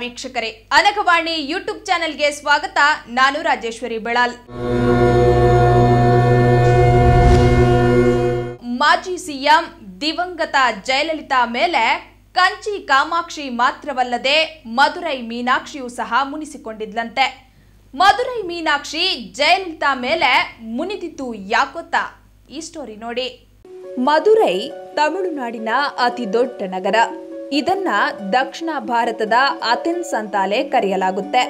ವೀಕ್ಷಕರೇ. ಅನಗವಾಣಿ ಯೂಟ್ಯೂಬ್ ಚಾನೆಲ್ಗೆ ಸ್ವಾಗತ. ನಾನು ರಾಜೇಶ್ವರಿ ಬೆಳಾಲ್. ಮಾಜಿ ಸಿಎಂ ದಿವಂಗತ ಜಯಲಲಿತಾ ಮೇಲೆ ಕಂಚಿ ಕಾಮಾಕ್ಷಿ ಮಾತ್ರವಲ್ಲದೆ ಮಧುರೈ ಮೀನಾಕ್ಷಿಯೂ ಸಹ ಮುನಿಸಿಕೊಂಡಿದ್ಲಂತೆ. ಮಧುರೈ ಮೀನಾಕ್ಷಿ ಜಯಲಲಿತಾ ಮೇಲೆ ಮುನಿದಿದ್ದು ಯಾಕೊತ್ತಾ? ಈ ಸ್ಟೋರಿ ನೋಡಿ. ಮಧುರೈ ತಮಿಳುನಾಡಿನ ಅತಿ ದೊಡ್ಡ ನಗರ. ಇದನ್ನ ದಕ್ಷಿಣ ಭಾರತದ ಅಥೆನ್ಸ್ ಅಂತಾಲೆ ಕರೆಯಲಾಗುತ್ತೆ.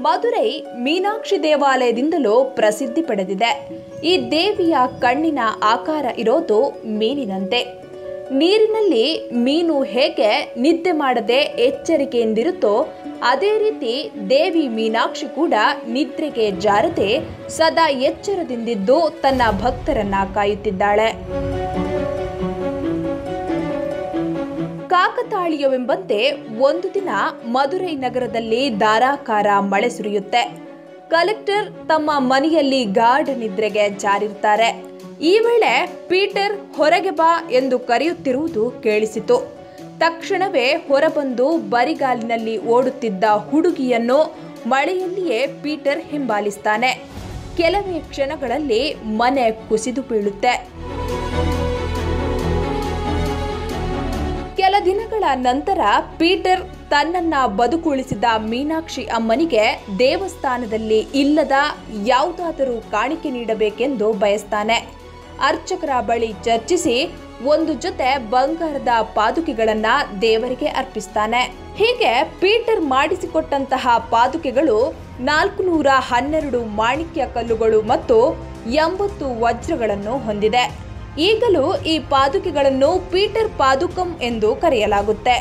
ಮಧುರೈ ಮೀನಾಕ್ಷಿ ದೇವಾಲಯದಿಂದಲೂ ಪ್ರಸಿದ್ಧಿ ಪಡೆದಿದೆ. ಈ ದೇವಿಯ ಕಣ್ಣಿನ ಆಕಾರ ಇರೋದು ಮೀನಿನಂತೆ. ನೀರಿನಲ್ಲಿ ಮೀನು ಹೇಗೆ ನಿದ್ದೆ ಮಾಡದೆ ಎಚ್ಚರಿಕೆಯಿಂದಿರುತ್ತೋ ಅದೇ ರೀತಿ ದೇವಿ ಮೀನಾಕ್ಷಿ ಕೂಡ ನಿದ್ರೆಗೆ ಜಾರದೆ ಸದಾ ಎಚ್ಚರದಿಂದಿದ್ದು ತನ್ನ ಭಕ್ತರನ್ನ ಕಾಯುತ್ತಿದ್ದಾಳೆ. ಕಾಕತಾಳೀಯವೆಂಬಂತೆ ಒಂದು ದಿನ ಮಧುರೈ ನಗರದಲ್ಲಿ ಧಾರಾಕಾರ ಮಳೆ ಸುರಿಯುತ್ತೆ. ಕಲೆಕ್ಟರ್ ತಮ್ಮ ಮನೆಯಲ್ಲಿ ಗಾಢ ನಿದ್ರೆಗೆ ಜಾರಿರ್ತಾರೆ. ಈ ವೇಳೆ ಪೀಟರ್ ಹೊರಗೆ ಬಾ ಎಂದು ಕರೆಯುತ್ತಿರುವುದು ಕೇಳಿಸಿತು. ತಕ್ಷಣವೇ ಹೊರಬಂದು ಬರಿಗಾಲಿನಲ್ಲಿ ಓಡುತ್ತಿದ್ದ ಹುಡುಗಿಯನ್ನು ಮಳೆಯಲ್ಲಿಯೇ ಪೀಟರ್ ಹಿಂಬಾಲಿಸ್ತಾನೆ. ಕೆಲವೇ ಕ್ಷಣಗಳಲ್ಲಿ ಮನೆ ಕುಸಿದು ಬೀಳುತ್ತೆ. ದಿನಗಳ ನಂತರ ಪೀಟರ್ ತನ್ನನ್ನ ಬದುಕುಳಿಸಿದ ಮೀನಾಕ್ಷಿ ಅಮ್ಮನಿಗೆ ದೇವಸ್ಥಾನದಲ್ಲಿ ಇಲ್ಲದ ಯಾವುದಾದರೂ ಕಾಣಿಕೆ ನೀಡಬೇಕೆಂದು ಬಯಸ್ತಾನೆ. ಅರ್ಚಕರ ಬಳಿ ಚರ್ಚಿಸಿ ಒಂದು ಜೊತೆ ಬಂಗಾರದ ಪಾದುಕೆಗಳನ್ನ ದೇವರಿಗೆ ಅರ್ಪಿಸ್ತಾನೆ. ಹೀಗೆ ಪೀಟರ್ ಮಾಡಿಸಿಕೊಟ್ಟಂತಹ ಪಾದುಕೆಗಳು ನಾಲ್ಕು ನೂರ ಹನ್ನೆರಡು ಮಾಣಿಕ್ಯ ಕಲ್ಲುಗಳು ಮತ್ತು ಎಂಬತ್ತು ವಜ್ರಗಳನ್ನು ಹೊಂದಿದೆ. ಈಗಲೂ ಈ ಪಾದುಕೆಗಳನ್ನು ಪೀಟರ್ ಪಾದುಕಂ ಎಂದು ಕರೆಯಲಾಗುತ್ತೆ.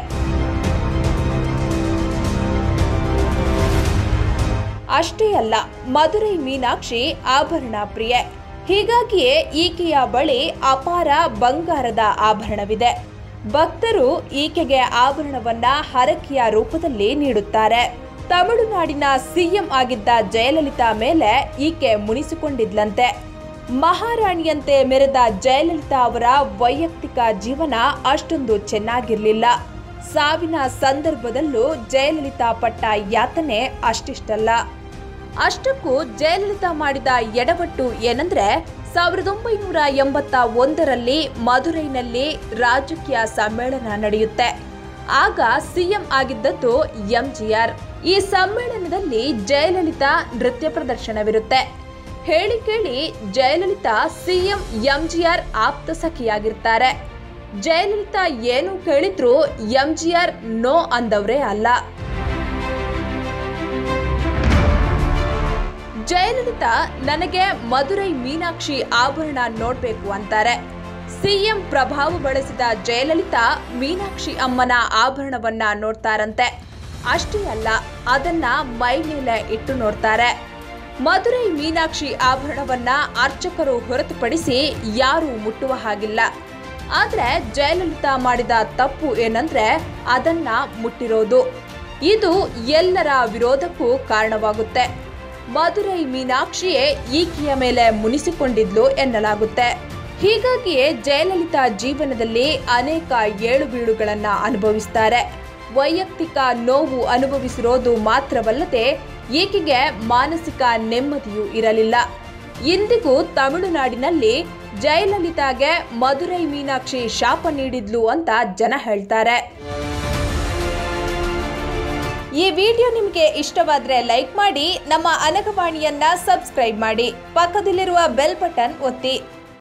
ಅಷ್ಟೇ ಅಲ್ಲ, ಮಧುರೈ ಮೀನಾಕ್ಷಿ ಆಭರಣ ಪ್ರಿಯೆ. ಹೀಗಾಗಿಯೇ ಈಕೆಯ ಬಳಿ ಅಪಾರ ಬಂಗಾರದ ಆಭರಣವಿದೆ. ಭಕ್ತರು ಈಕೆಗೆ ಆಭರಣವನ್ನ ಹರಕೆಯ ರೂಪದಲ್ಲಿ ನೀಡುತ್ತಾರೆ. ತಮಿಳುನಾಡಿನ ಸಿಎಂ ಆಗಿದ್ದ ಜಯಲಲಿತಾ ಮೇಲೆ ಈಕೆ ಮುನಿಸಿಕೊಂಡಿದ್ಲಂತೆ. ಮಹಾರಾಣಿಯಂತೆ ಮೆರೆದ ಜಯಲಲಿತಾ ಅವರ ವೈಯಕ್ತಿಕ ಜೀವನ ಅಷ್ಟೊಂದು ಚೆನ್ನಾಗಿರಲಿಲ್ಲ. ಸಾವಿನ ಸಂದರ್ಭದಲ್ಲೂ ಜಯಲಲಿತಾ ಪಟ್ಟ ಯಾತನೆ ಅಷ್ಟಿಷ್ಟಲ್ಲ. ಅಷ್ಟಕ್ಕೂ ಜಯಲಲಿತಾ ಮಾಡಿದ ಎಡವಟ್ಟು ಏನಂದ್ರೆ, ಸಾವಿರದ ಒಂಬೈನೂರ ಎಂಬತ್ತ ಒಂದರಲ್ಲಿ ಮಧುರೈನಲ್ಲಿ ರಾಜಕೀಯ ಸಮ್ಮೇಳನ ನಡೆಯುತ್ತೆ. ಆಗ ಸಿಎಂ ಆಗಿದ್ದದ್ದು ಎಂಜಿಆರ್. ಈ ಸಮ್ಮೇಳನದಲ್ಲಿ ಜಯಲಲಿತಾ ನೃತ್ಯ ಪ್ರದರ್ಶನವಿರುತ್ತೆ. ಹೇಳಿ ಕೇಳಿ ಜಯಲಲಿತಾ ಸಿಎಂ ಎಂಜಿಆರ್ ಆಪ್ತ ಸಖಿಯಾಗಿರ್ತಾರೆ. ಜಯಲಲಿತಾ ಏನು ಕೇಳಿದ್ರು ಎಂಜಿಆರ್ ನೋ ಅಂದವರೇ ಅಲ್ಲ. ಜಯಲಲಿತಾ ನನಗೆ ಮಧುರೈ ಮೀನಾಕ್ಷಿ ಆಭರಣ ನೋಡ್ಬೇಕು ಅಂತಾರೆ. ಸಿಎಂ ಪ್ರಭಾವ ಬಳಸಿದ ಜಯಲಲಿತಾ ಮೀನಾಕ್ಷಿ ಅಮ್ಮನ ಆಭರಣವನ್ನ ನೋಡ್ತಾರಂತೆ. ಅಷ್ಟೇ ಅಲ್ಲ, ಅದನ್ನ ಮೈ ಮೇಲೆ ಇಟ್ಟು ನೋಡ್ತಾರೆ. ಮಧುರೈ ಮೀನಾಕ್ಷಿ ಆಭರಣವನ್ನ ಅರ್ಚಕರು ಹೊರತುಪಡಿಸಿ ಯಾರೂ ಮುಟ್ಟುವ ಹಾಗಿಲ್ಲ. ಆದ್ರೆ ಜಯಲಲಿತಾ ಮಾಡಿದ ತಪ್ಪು ಏನಂದ್ರೆ ಅದನ್ನ ಮುಟ್ಟಿರೋದು. ಇದು ಎಲ್ಲರ ವಿರೋಧಕ್ಕೂ ಕಾರಣವಾಗುತ್ತೆ. ಮಧುರೈ ಮೀನಾಕ್ಷಿಯೇ ಈಕೆಯ ಮೇಲೆ ಮುನಿಸಿಕೊಂಡಿದ್ಲು ಎನ್ನಲಾಗುತ್ತೆ. ಹೀಗಾಗಿಯೇ ಜಯಲಲಿತಾ ಜೀವನದಲ್ಲಿ ಅನೇಕ ಏಳು ಬೀಳುಗಳನ್ನ ಅನುಭವಿಸ್ತಾರೆ. ವೈಯಕ್ತಿಕ ನೋವು ಅನುಭವಿಸಿರೋದು ಮಾತ್ರವಲ್ಲದೆ ಈಕೆಗೆ ಮಾನಸಿಕ ನೆಮ್ಮದಿಯೂ ಇರಲಿಲ್ಲ. ಇಂದಿಗೂ ತಮಿಳುನಾಡಿನಲ್ಲಿ ಜಯಲಲಿತಾಗೆ ಮಧುರೈ ಮೀನಾಕ್ಷಿ ಶಾಪ ನೀಡಿದ್ಲು ಅಂತ ಜನ ಹೇಳ್ತಾರೆ. ಈ ವಿಡಿಯೋ ನಿಮಗೆ ಇಷ್ಟವಾದ್ರೆ ಲೈಕ್ ಮಾಡಿ, ನಮ್ಮ ಅನಗವಾಣಿಯನ್ನ ಸಬ್ಸ್ಕ್ರೈಬ್ ಮಾಡಿ, ಪಕ್ಕದಲ್ಲಿರುವ ಬೆಲ್ ಬಟನ್ ಒತ್ತಿ.